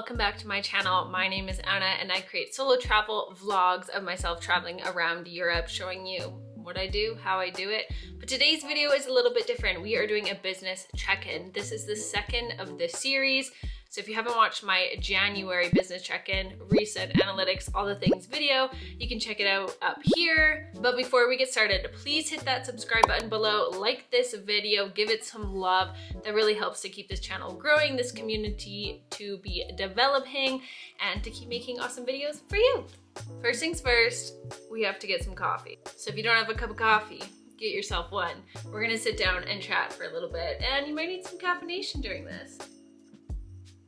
welcome back to my channel. My name is Anna and I create solo travel vlogs of myself traveling around Europe showing you what I do, how I do it. But today's video is a little bit different. We are doing a business check-in. This is the second of the series. So if you haven't watched my January business check-in, recent analytics, all the things video, you can check it out up here. But before we get started, please hit that subscribe button below, like this video, give it some love. That really helps to keep this channel growing, this community to be developing, and to keep making awesome videos for you. First things first, we have to get some coffee. So if you don't have a cup of coffee, get yourself one. We're gonna sit down and chat for a little bit, and you might need some caffeination during this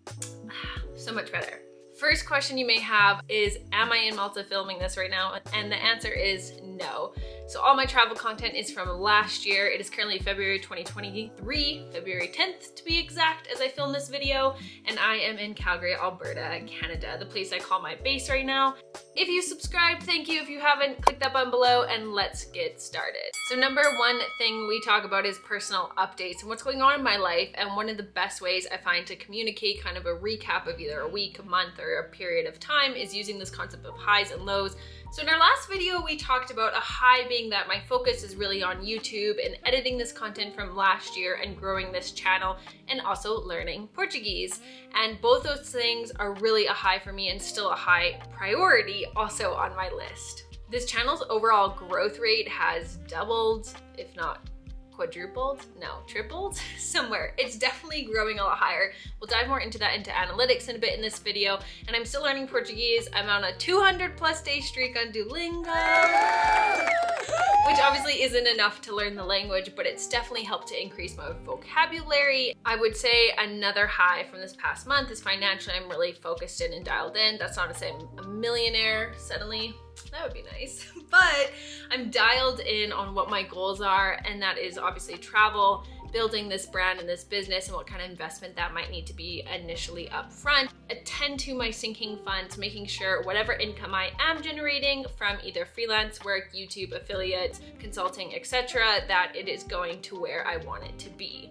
so much better. First question you may have is, am I in Malta filming this right now? And the answer is no. So all my travel content is from last year. It is currently February 2023, February 10th to be exact as I film this video. And I am in Calgary, Alberta, Canada, the place I call my base right now. If you subscribed, thank you. If you haven't, click that button below and let's get started. So number one thing we talk about is personal updates and what's going on in my life. And one of the best ways I find to communicate kind of a recap of either a week, a month, or a period of time is using this concept of highs and lows so in our last video, we talked about a high being that my focus is really on YouTube and editing this content from last year and growing this channel and also learning Portuguese. And both those things are really a high for me and still a high priority also on my list. This channel's overall growth rate has doubled, if not quadrupled, no, tripled, somewhere. It's definitely growing a lot higher. We'll dive more into that into analytics in a bit in this video. And I'm still learning Portuguese. I'm on a 200 plus day streak on Duolingo, which obviously isn't enough to learn the language, but it's definitely helped to increase my vocabulary. I would say another high from this past month is financially, I'm really focused in and dialed in. That's not to say I'm a millionaire suddenly, that would be nice. but I'm dialed in on what my goals are, and that is obviously travel, building this brand and this business, and what kind of investment that might need to be initially upfront. Attend to my sinking funds, making sure whatever income I am generating from either freelance work, YouTube affiliates, consulting, etc., that it is going to where I want it to be.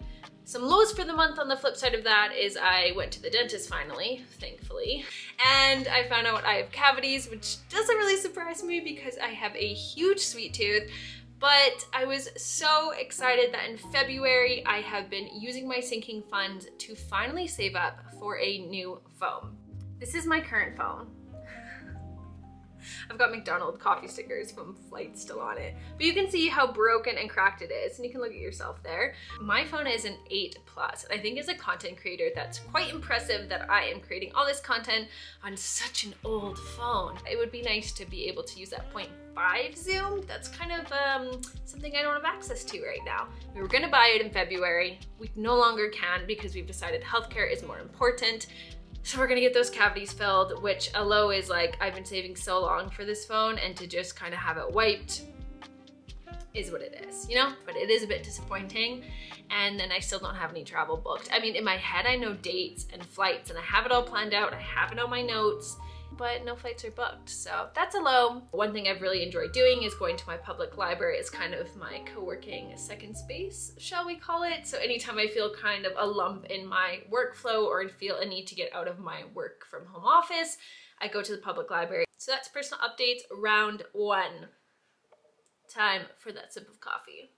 Some lows for the month on the flip side of that is I went to the dentist finally, thankfully, and I found out I have cavities, which doesn't really surprise me because I have a huge sweet tooth, but I was so excited that in February I have been using my sinking funds to finally save up for a new phone. This is my current phone. I've got McDonald's coffee stickers from flight still on it. But you can see how broken and cracked it is, and you can look at yourself there. My phone is an 8 Plus, and I think as a content creator, that's quite impressive that I am creating all this content on such an old phone. It would be nice to be able to use that 0.5 zoom. That's kind of um, something I don't have access to right now. We were gonna buy it in February. We no longer can because we've decided healthcare is more important. So we're gonna get those cavities filled, which a low is like, I've been saving so long for this phone and to just kind of have it wiped is what it is, you know? But it is a bit disappointing. And then I still don't have any travel booked. I mean, in my head, I know dates and flights and I have it all planned out. I have it on my notes but no flights are booked. So that's a low. One thing I've really enjoyed doing is going to my public library. It's kind of my co-working second space, shall we call it? So anytime I feel kind of a lump in my workflow or feel a need to get out of my work from home office, I go to the public library. So that's personal updates round one. Time for that sip of coffee.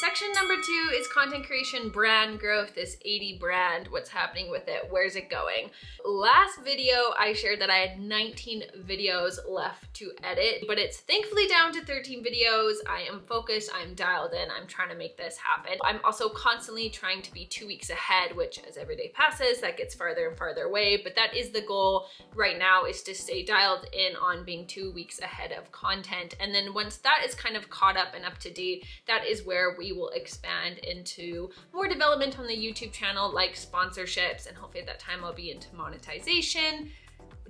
Section number two is content creation, brand growth, this AD brand, what's happening with it, where's it going? Last video, I shared that I had 19 videos left to edit, but it's thankfully down to 13 videos. I am focused, I'm dialed in, I'm trying to make this happen. I'm also constantly trying to be two weeks ahead, which as every day passes, that gets farther and farther away, but that is the goal right now is to stay dialed in on being two weeks ahead of content. And then once that is kind of caught up and up to date, that is where we we will expand into more development on the YouTube channel like sponsorships and hopefully at that time I'll be into monetization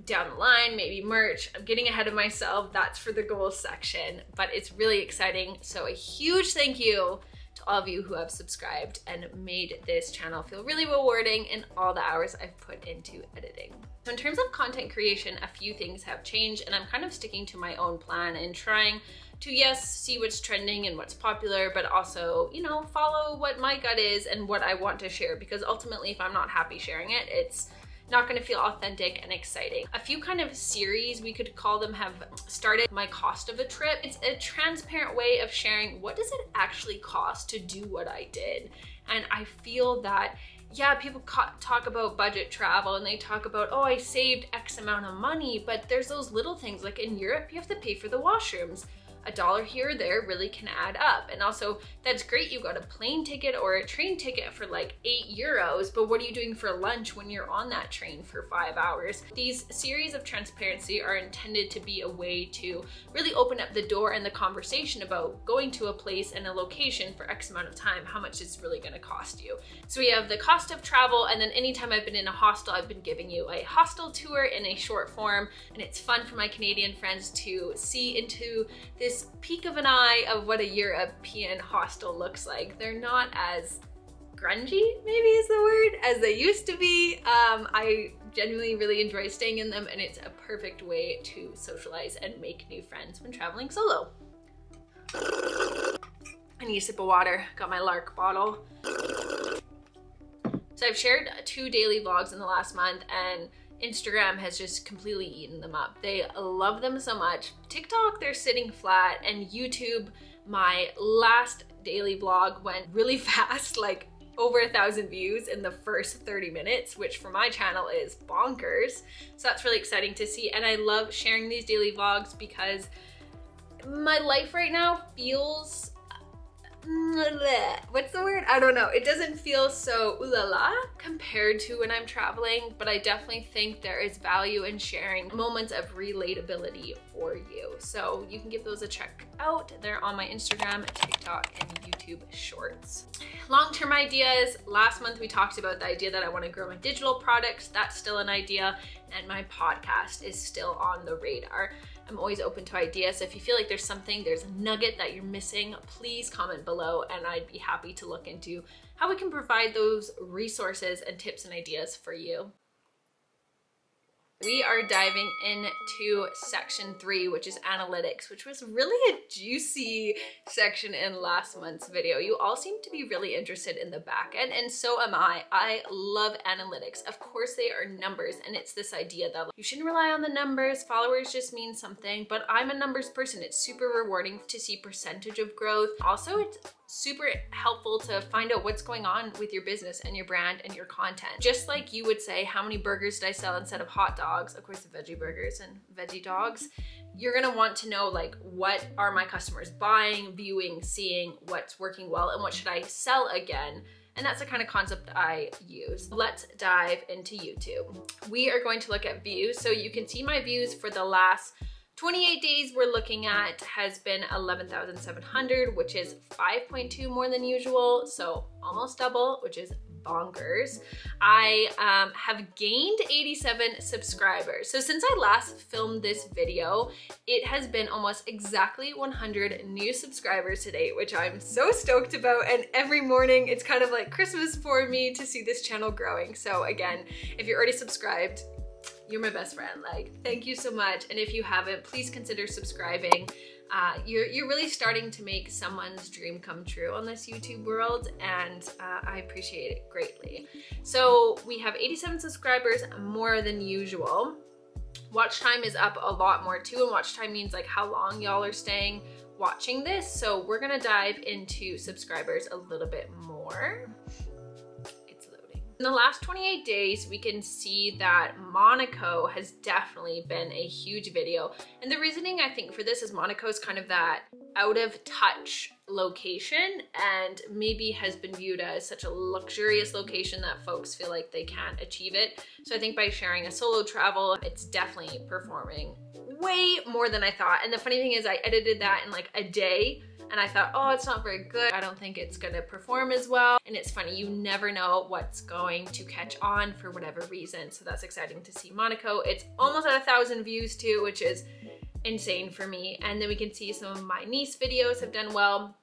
down the line, maybe merch. I'm getting ahead of myself. That's for the goals section, but it's really exciting. So a huge thank you to all of you who have subscribed and made this channel feel really rewarding in all the hours I've put into editing. So in terms of content creation, a few things have changed and I'm kind of sticking to my own plan and trying to yes, see what's trending and what's popular, but also, you know, follow what my gut is and what I want to share because ultimately if I'm not happy sharing it, it's not gonna feel authentic and exciting. A few kind of series, we could call them, have started my cost of a trip. It's a transparent way of sharing what does it actually cost to do what I did. And I feel that yeah, people talk about budget travel and they talk about, oh, I saved X amount of money, but there's those little things like in Europe, you have to pay for the washrooms a dollar here or there really can add up. And also, that's great. You got a plane ticket or a train ticket for like eight euros, but what are you doing for lunch when you're on that train for five hours? These series of transparency are intended to be a way to really open up the door and the conversation about going to a place and a location for X amount of time, how much it's really gonna cost you. So we have the cost of travel, and then anytime I've been in a hostel, I've been giving you a hostel tour in a short form, and it's fun for my Canadian friends to see into this this of an eye of what a European hostel looks like. They're not as grungy, maybe is the word, as they used to be. Um, I genuinely really enjoy staying in them and it's a perfect way to socialize and make new friends when traveling solo. I need a sip of water, got my LARQ bottle. So I've shared two daily vlogs in the last month and Instagram has just completely eaten them up. They love them so much. TikTok, they're sitting flat, and YouTube, my last daily vlog went really fast, like over a thousand views in the first 30 minutes, which for my channel is bonkers. So that's really exciting to see. And I love sharing these daily vlogs because my life right now feels what's the word? I don't know. It doesn't feel so ooh la la compared to when I'm traveling, but I definitely think there is value in sharing moments of relatability for you. So you can give those a check out. They're on my Instagram, TikTok, and YouTube shorts. Long-term ideas. Last month we talked about the idea that I want to grow my digital products. That's still an idea and my podcast is still on the radar. I'm always open to ideas. So if you feel like there's something, there's a nugget that you're missing, please comment below and I'd be happy to look into how we can provide those resources and tips and ideas for you. We are diving into section three, which is analytics, which was really a juicy section in last month's video. You all seem to be really interested in the back end, and so am I. I love analytics. Of course, they are numbers, and it's this idea that you shouldn't rely on the numbers. Followers just mean something, but I'm a numbers person. It's super rewarding to see percentage of growth. Also, it's super helpful to find out what's going on with your business and your brand and your content. Just like you would say, how many burgers did I sell instead of hot dogs? Of course, the veggie burgers and veggie dogs. You're gonna want to know like, what are my customers buying, viewing, seeing, what's working well, and what should I sell again? And that's the kind of concept I use. Let's dive into YouTube. We are going to look at views. So you can see my views for the last 28 days we're looking at has been 11,700, which is 5.2 more than usual. So almost double, which is bonkers. I um, have gained 87 subscribers. So since I last filmed this video, it has been almost exactly 100 new subscribers today, which I'm so stoked about. And every morning it's kind of like Christmas for me to see this channel growing. So again, if you're already subscribed, you're my best friend. Like, thank you so much. And if you haven't, please consider subscribing. Uh, you're, you're really starting to make someone's dream come true on this YouTube world, and uh, I appreciate it greatly. So we have 87 subscribers, more than usual. Watch time is up a lot more too, and watch time means like how long y'all are staying watching this. So we're gonna dive into subscribers a little bit more. In the last 28 days, we can see that Monaco has definitely been a huge video. And the reasoning I think for this is Monaco is kind of that out of touch location and maybe has been viewed as such a luxurious location that folks feel like they can't achieve it. So I think by sharing a solo travel, it's definitely performing way more than I thought. And the funny thing is I edited that in like a day and I thought, oh, it's not very good. I don't think it's gonna perform as well. And it's funny, you never know what's going to catch on for whatever reason. So that's exciting to see Monaco. It's almost at a thousand views too, which is insane for me. And then we can see some of my niece videos have done well.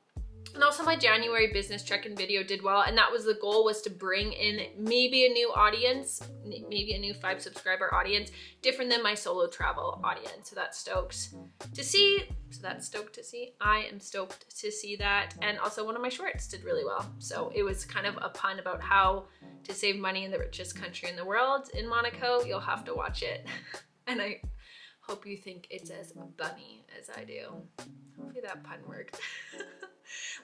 And also my January business check-in video did well. And that was the goal was to bring in maybe a new audience, maybe a new five subscriber audience, different than my solo travel audience. So that's stoked to see. So that's stoked to see. I am stoked to see that. And also one of my shorts did really well. So it was kind of a pun about how to save money in the richest country in the world in Monaco. You'll have to watch it. and I hope you think it's as bunny as I do. Hopefully that pun worked.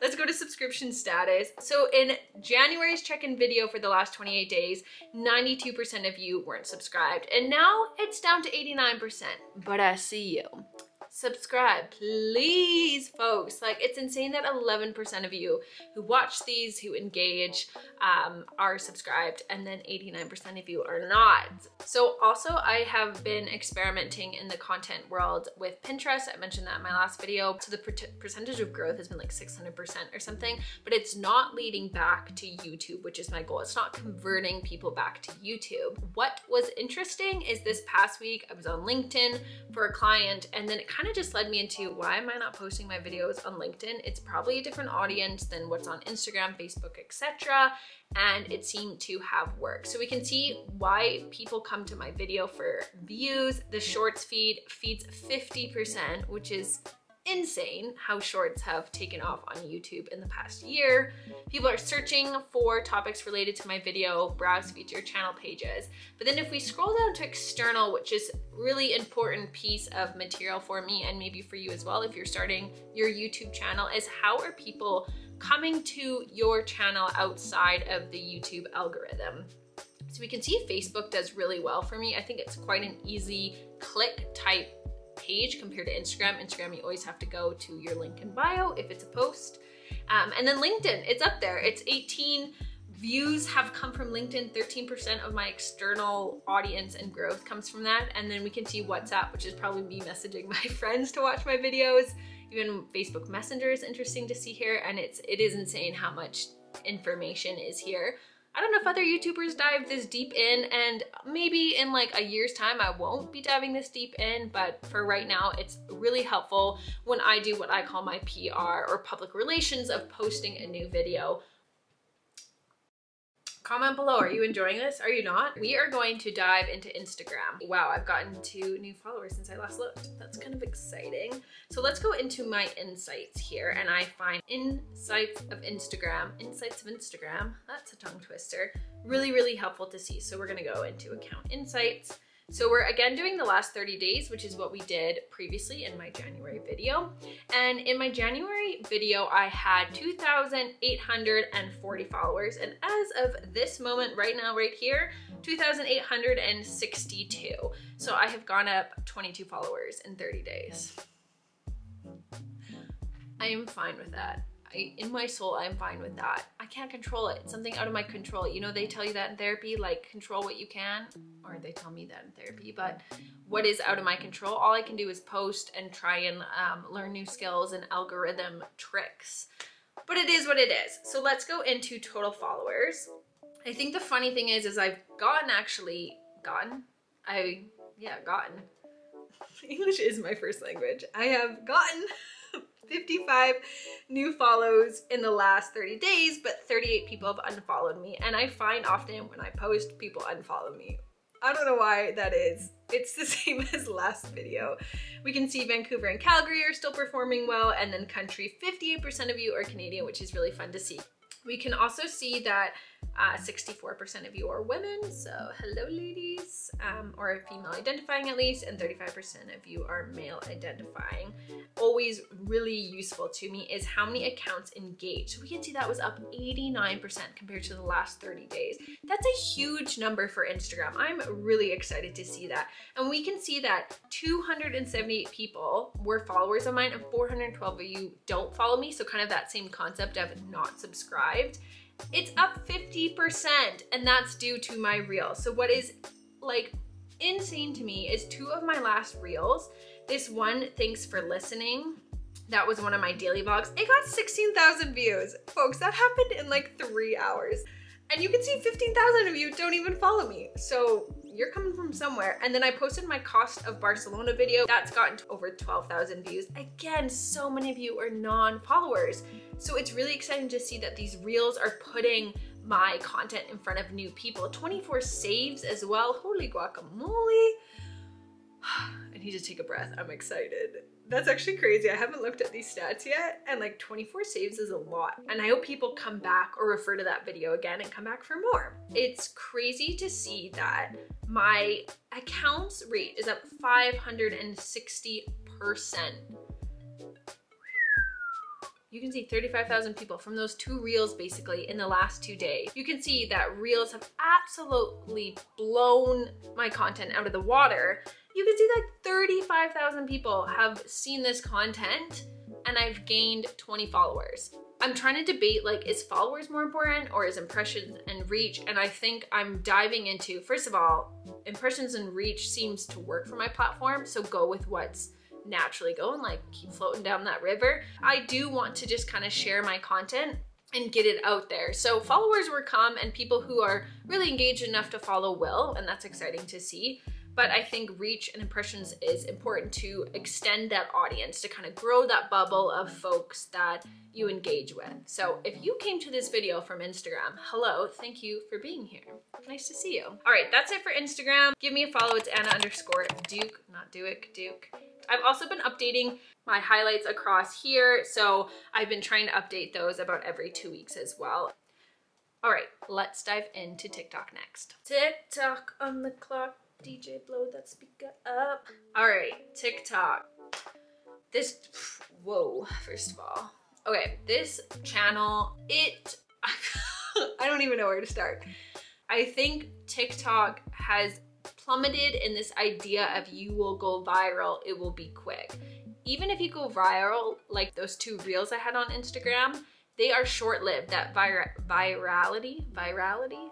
Let's go to subscription status. So in January's check-in video for the last 28 days, 92% of you weren't subscribed. And now it's down to 89%, but I see you subscribe, please, folks. Like, it's insane that 11% of you who watch these, who engage, um, are subscribed, and then 89% of you are not. So also, I have been experimenting in the content world with Pinterest. I mentioned that in my last video. So the per percentage of growth has been like 600% or something, but it's not leading back to YouTube, which is my goal. It's not converting people back to YouTube. What was interesting is this past week, I was on LinkedIn for a client, and then it kind of just led me into why am I not posting my videos on LinkedIn? It's probably a different audience than what's on Instagram, Facebook, etc. And it seemed to have worked. So we can see why people come to my video for views. The shorts feed feeds 50%, which is insane how shorts have taken off on YouTube in the past year. People are searching for topics related to my video, browse feature channel pages. But then if we scroll down to external, which is really important piece of material for me and maybe for you as well if you're starting your YouTube channel is how are people coming to your channel outside of the YouTube algorithm. So we can see Facebook does really well for me. I think it's quite an easy click type page compared to Instagram. Instagram, you always have to go to your link in bio if it's a post. Um, and then LinkedIn, it's up there. It's 18 views have come from LinkedIn. 13% of my external audience and growth comes from that. And then we can see WhatsApp, which is probably me messaging my friends to watch my videos. Even Facebook Messenger is interesting to see here. And it's, it is insane how much information is here. I don't know if other YouTubers dive this deep in and maybe in like a year's time I won't be diving this deep in, but for right now it's really helpful when I do what I call my PR or public relations of posting a new video Comment below, are you enjoying this? Are you not? We are going to dive into Instagram. Wow, I've gotten two new followers since I last looked. That's kind of exciting. So let's go into my insights here and I find insights of Instagram, insights of Instagram, that's a tongue twister, really, really helpful to see. So we're gonna go into account insights. So we're again doing the last 30 days, which is what we did previously in my January video. And in my January video, I had 2,840 followers. And as of this moment right now, right here, 2,862. So I have gone up 22 followers in 30 days. I am fine with that. I, in my soul, I'm fine with that. I can't control it. It's something out of my control. You know, they tell you that in therapy, like control what you can, or they tell me that in therapy, but what is out of my control? All I can do is post and try and um, learn new skills and algorithm tricks. But it is what it is. So let's go into total followers. I think the funny thing is, is I've gotten actually, gotten? I, yeah, gotten. English is my first language. I have gotten 55 new follows in the last 30 days, but 38 people have unfollowed me. And I find often when I post, people unfollow me. I don't know why that is. It's the same as last video. We can see Vancouver and Calgary are still performing well, and then country, 58% of you are Canadian, which is really fun to see. We can also see that 64% uh, of you are women, so hello ladies, um, or female identifying at least, and 35% of you are male identifying. Always really useful to me is how many accounts engaged. So we can see that was up 89% compared to the last 30 days. That's a huge number for Instagram. I'm really excited to see that. And we can see that 278 people were followers of mine and 412 of you don't follow me. So kind of that same concept of not subscribed. It's up 50% and that's due to my reel. So what is like insane to me is two of my last reels. This one, thanks for listening. That was one of my daily vlogs. It got 16,000 views. Folks, that happened in like three hours. And you can see 15,000 of you don't even follow me. So you're coming from somewhere. And then I posted my cost of Barcelona video. That's gotten over 12,000 views. Again, so many of you are non-followers. So it's really exciting to see that these reels are putting my content in front of new people. 24 saves as well. Holy guacamole. I need to take a breath. I'm excited. That's actually crazy. I haven't looked at these stats yet and like 24 saves is a lot. And I hope people come back or refer to that video again and come back for more. It's crazy to see that my accounts rate is up 560%. You can see 35,000 people from those two reels basically in the last two days. You can see that reels have absolutely blown my content out of the water you can see that 35,000 people have seen this content and I've gained 20 followers. I'm trying to debate like, is followers more important or is impressions and reach? And I think I'm diving into, first of all, impressions and reach seems to work for my platform. So go with what's naturally going, like keep floating down that river. I do want to just kind of share my content and get it out there. So followers will come and people who are really engaged enough to follow will, and that's exciting to see but I think reach and impressions is important to extend that audience to kind of grow that bubble of folks that you engage with. So if you came to this video from Instagram, hello, thank you for being here. Nice to see you. All right, that's it for Instagram. Give me a follow, it's Anna underscore Dueck, not Duick, Dueck. I've also been updating my highlights across here, so I've been trying to update those about every two weeks as well. All right, let's dive into TikTok next. TikTok on the clock. DJ blow that speaker up. All right, TikTok. This, whoa, first of all. Okay, this channel, it, I don't even know where to start. I think TikTok has plummeted in this idea of you will go viral, it will be quick. Even if you go viral, like those two reels I had on Instagram, they are short-lived. That vir virality, virality,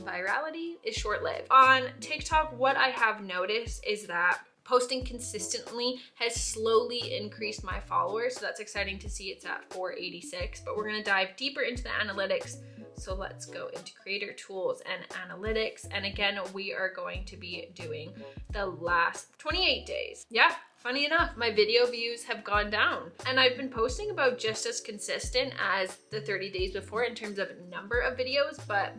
virality is short-lived. On TikTok, what I have noticed is that posting consistently has slowly increased my followers. So that's exciting to see it's at 486, but we're gonna dive deeper into the analytics. So let's go into creator tools and analytics. And again, we are going to be doing the last 28 days. Yeah, funny enough, my video views have gone down and I've been posting about just as consistent as the 30 days before in terms of number of videos, but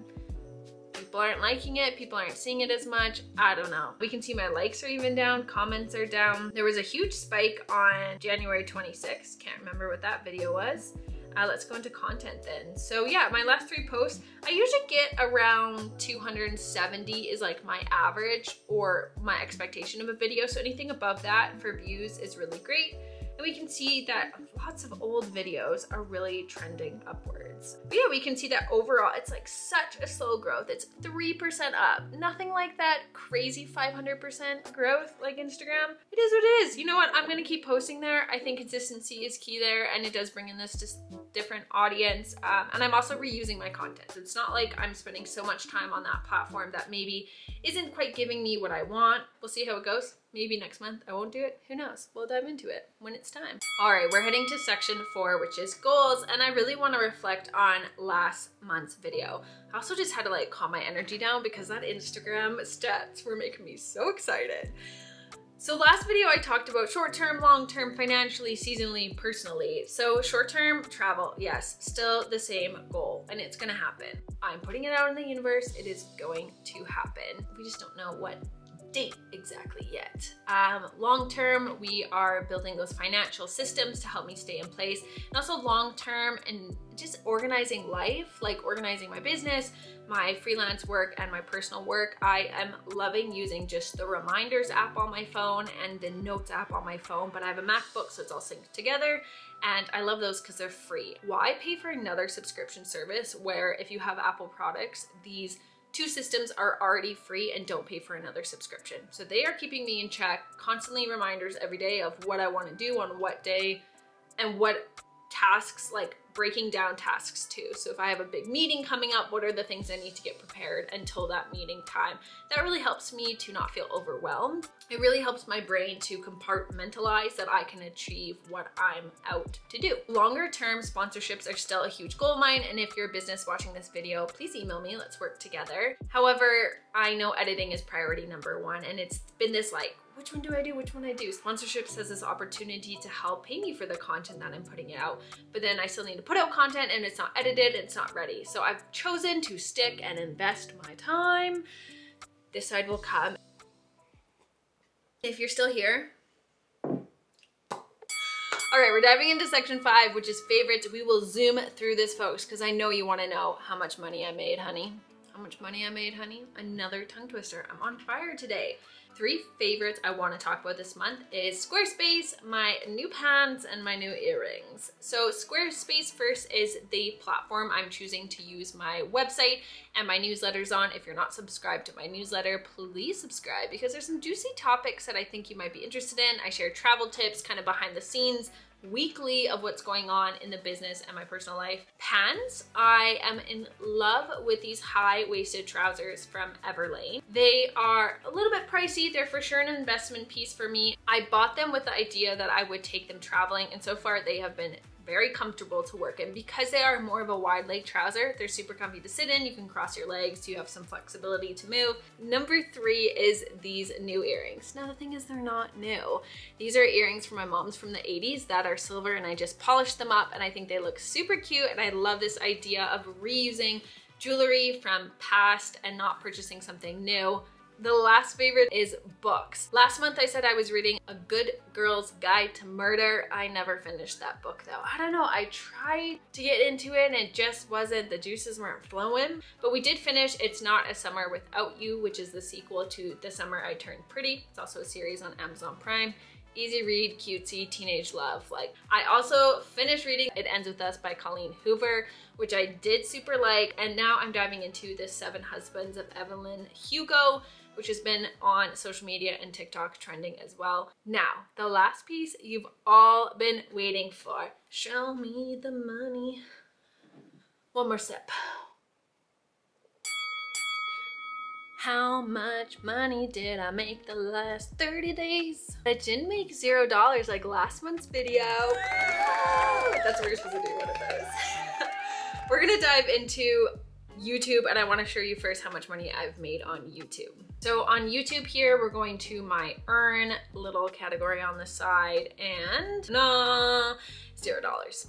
people aren't liking it, people aren't seeing it as much. I don't know. We can see my likes are even down, comments are down. There was a huge spike on January 26th. Can't remember what that video was. Uh, let's go into content then. So yeah, my last three posts, I usually get around 270 is like my average or my expectation of a video. So anything above that for views is really great. And we can see that lots of old videos are really trending upwards. But yeah, we can see that overall it's like such a slow growth. It's 3% up. Nothing like that crazy 500% growth like Instagram. It is what it is. You know what? I'm gonna keep posting there. I think consistency is key there and it does bring in this just different audience. Um, and I'm also reusing my content. It's not like I'm spending so much time on that platform that maybe isn't quite giving me what I want. We'll see how it goes. Maybe next month I won't do it. Who knows? We'll dive into it when it's time. All right, we're heading to section four, which is goals. And I really want to reflect on last month's video. I also just had to like calm my energy down because that Instagram stats were making me so excited. So last video I talked about short-term, long-term, financially, seasonally, personally. So short-term travel, yes, still the same goal and it's gonna happen. I'm putting it out in the universe, it is going to happen. We just don't know what date exactly yet. Um, long term, we are building those financial systems to help me stay in place. And also long term and just organizing life, like organizing my business, my freelance work and my personal work. I am loving using just the reminders app on my phone and the notes app on my phone, but I have a MacBook so it's all synced together and I love those because they're free. Why pay for another subscription service where if you have Apple products, these two systems are already free and don't pay for another subscription. So they are keeping me in check, constantly reminders every day of what I want to do on what day and what tasks like breaking down tasks too. So if I have a big meeting coming up, what are the things I need to get prepared until that meeting time? That really helps me to not feel overwhelmed. It really helps my brain to compartmentalize that I can achieve what I'm out to do. Longer term sponsorships are still a huge goal of mine. And if you're a business watching this video, please email me, let's work together. However, I know editing is priority number one and it's been this like which one do I do? Which one I do? Sponsorship says this opportunity to help pay me for the content that I'm putting out, but then I still need to put out content and it's not edited, it's not ready. So I've chosen to stick and invest my time. This side will come. If you're still here, all right, we're diving into section five, which is favorites. We will zoom through this, folks, because I know you want to know how much money I made, honey. How much money I made, honey? Another tongue twister. I'm on fire today three favorites I want to talk about this month is Squarespace, my new pants, and my new earrings. So Squarespace first is the platform I'm choosing to use my website and my newsletters on. If you're not subscribed to my newsletter, please subscribe because there's some juicy topics that I think you might be interested in. I share travel tips, kind of behind the scenes, weekly of what's going on in the business and my personal life. Pants, I am in love with these high-waisted trousers from Everlane. They are a little bit pricey. They're for sure an investment piece for me. I bought them with the idea that I would take them traveling and so far they have been very comfortable to work in. Because they are more of a wide leg trouser, they're super comfy to sit in. You can cross your legs, you have some flexibility to move. Number three is these new earrings. Now the thing is they're not new. These are earrings from my mom's from the 80s that are silver and I just polished them up and I think they look super cute and I love this idea of reusing jewelry from past and not purchasing something new. The last favorite is books. Last month I said I was reading A Good Girl's Guide to Murder. I never finished that book though. I don't know, I tried to get into it and it just wasn't, the juices weren't flowing. But we did finish It's Not a Summer Without You, which is the sequel to The Summer I Turned Pretty. It's also a series on Amazon Prime easy read, cutesy, teenage love. Like I also finished reading It Ends With Us by Colleen Hoover, which I did super like. And now I'm diving into The Seven Husbands of Evelyn Hugo, which has been on social media and TikTok trending as well. Now, the last piece you've all been waiting for. Show me the money. One more sip. How much money did I make the last 30 days? I didn't make zero dollars like last month's video. That's what you're supposed to do one of those. We're gonna dive into YouTube and I wanna show you first how much money I've made on YouTube. So on YouTube here, we're going to my earn little category on the side and nah, zero dollars.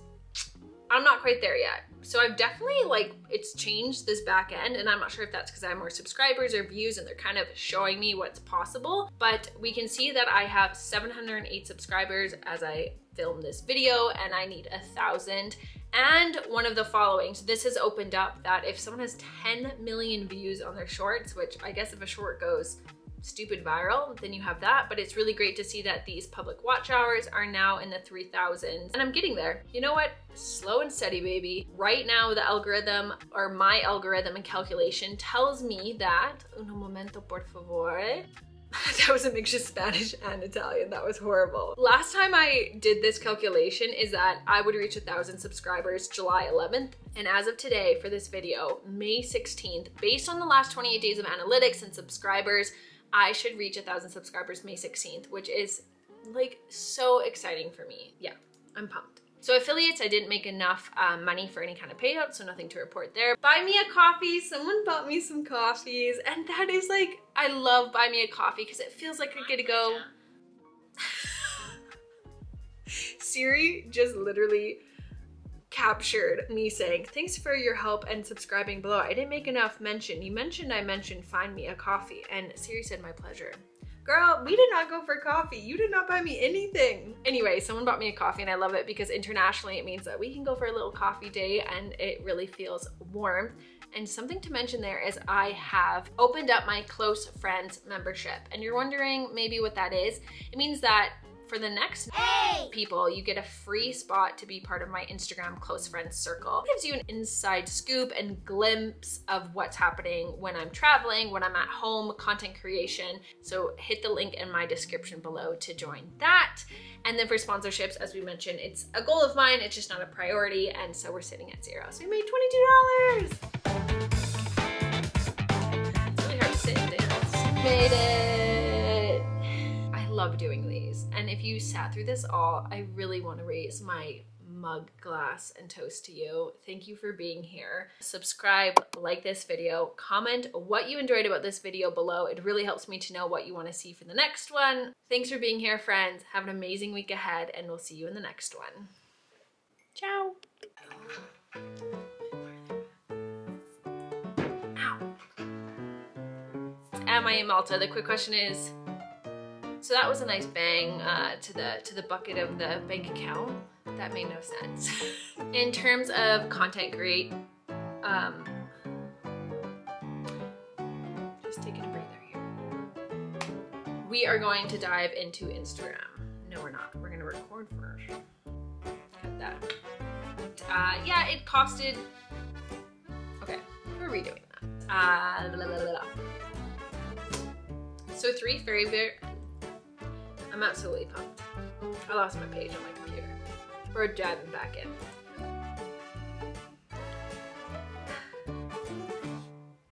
I'm not quite there yet. So I've definitely like, it's changed this back end and I'm not sure if that's because I have more subscribers or views and they're kind of showing me what's possible, but we can see that I have 708 subscribers as I film this video and I need a thousand and one of the following. So this has opened up that if someone has 10 million views on their shorts, which I guess if a short goes stupid viral, then you have that. But it's really great to see that these public watch hours are now in the 3000s and I'm getting there. You know what? Slow and steady, baby. Right now, the algorithm or my algorithm and calculation tells me that, un momento por favor, that was a mixture of Spanish and Italian. That was horrible. Last time I did this calculation is that I would reach a thousand subscribers July 11th. And as of today for this video, May 16th, based on the last 28 days of analytics and subscribers, I should reach a thousand subscribers May 16th, which is like so exciting for me. Yeah, I'm pumped. So affiliates, I didn't make enough um, money for any kind of payout, so nothing to report there. Buy me a coffee, someone bought me some coffees, and that is like, I love buy me a coffee because it feels like I get to go. Siri just literally captured me saying, thanks for your help and subscribing below. I didn't make enough mention. You mentioned I mentioned find me a coffee and Siri said my pleasure. Girl, we did not go for coffee. You did not buy me anything. Anyway, someone bought me a coffee and I love it because internationally it means that we can go for a little coffee day and it really feels warm. And something to mention there is I have opened up my close friends membership. And you're wondering maybe what that is. It means that for the next Hey! people, you get a free spot to be part of my Instagram close friends circle. It gives you an inside scoop and glimpse of what's happening when I'm traveling, when I'm at home, content creation. So hit the link in my description below to join that. And then for sponsorships, as we mentioned, it's a goal of mine, it's just not a priority. And so we're sitting at zero. So we made $22. It's really hard to sit and dance. Made it. Love doing these. And if you sat through this all, I really want to raise my mug glass and toast to you. Thank you for being here. Subscribe, like this video, comment what you enjoyed about this video below. It really helps me to know what you want to see for the next one. Thanks for being here, friends. Have an amazing week ahead, and we'll see you in the next one. Ciao. Am I in Malta? The quick question is, so that was a nice bang uh, to the to the bucket of the bank account. That made no sense. in terms of content create, um, just taking a breather here. We are going to dive into Instagram. No, we're not. We're gonna record first. Cut that. Uh, yeah, it costed. Okay, we're redoing that. Uh, la, la, la. So three very very. I'm absolutely pumped. I lost my page on my computer. We're diving back in.